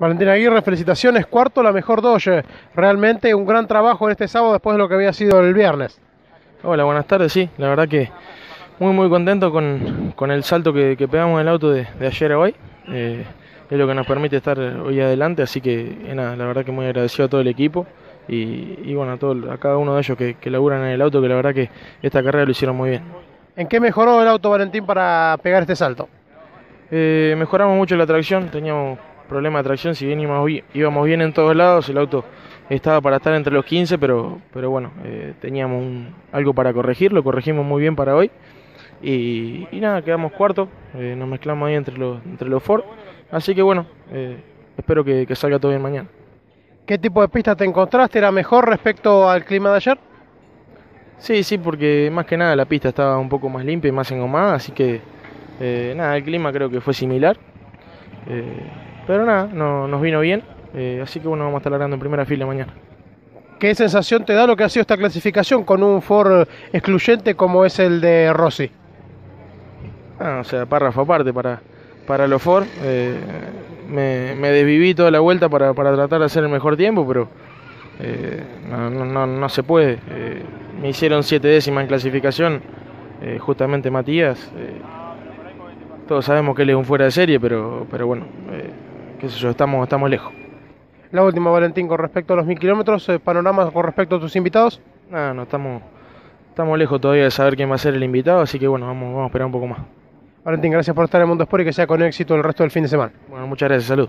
Valentín Aguirre, felicitaciones, cuarto, la mejor Dodge. Realmente un gran trabajo en este sábado después de lo que había sido el viernes. Hola, buenas tardes, sí, la verdad que muy muy contento con, con el salto que, que, pegamos en el auto de, de ayer a hoy. Eh, es lo que nos permite estar hoy adelante, así que eh, nada, la verdad que muy agradecido a todo el equipo y, y bueno, a, todo, a cada uno de ellos que, que laburan en el auto, que la verdad que esta carrera lo hicieron muy bien. ¿En qué mejoró el auto Valentín para pegar este salto? Eh, mejoramos mucho la tracción, teníamos problema de tracción, si bien íbamos bien en todos lados, el auto estaba para estar entre los 15, pero, pero bueno, eh, teníamos un, algo para corregir, lo corregimos muy bien para hoy. Y, y nada, quedamos cuarto, eh, nos mezclamos ahí entre los, entre los Ford. Así que bueno, eh, espero que, que salga todo bien mañana. ¿Qué tipo de pista te encontraste? ¿Era mejor respecto al clima de ayer? Sí, sí, porque más que nada la pista estaba un poco más limpia y más engomada, así que eh, nada, el clima creo que fue similar. Eh, pero nada, no, nos vino bien, eh, así que bueno, vamos a estar largando en primera fila mañana. ¿Qué sensación te da lo que ha sido esta clasificación con un Ford excluyente como es el de Rossi? Ah, o sea, párrafo aparte para, para los Ford. Eh, me, me, desviví toda la vuelta para, para, tratar de hacer el mejor tiempo, pero eh, no, no, no, se puede. Me hicieron siete décimas en clasificación, justamente Matías. todos sabemos que él es un fuera de serie, pero, pero bueno, qué sé yo, estamos, estamos lejos. La última, Valentín, con respecto a los mil kilómetros, panorama con respecto a tus invitados. No, no, estamos, estamos lejos todavía de saber quién va a ser el invitado, así que bueno, vamos, vamos a esperar un poco más. Valentín, gracias por estar en Mundo Sport y que sea con éxito el resto del fin de semana. Bueno, muchas gracias, salud.